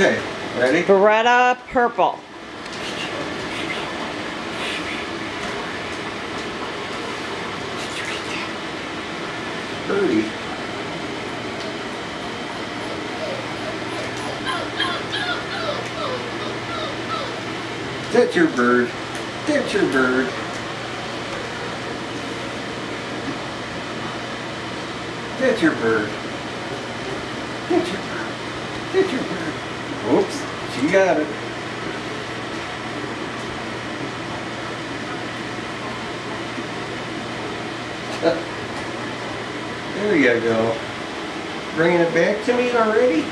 Okay, ready? Beretta purple. Birdie. That's your bird. That's your bird. That's your bird. That's your bird. That's your bird. She got it. There you go. Bringing it back to me already?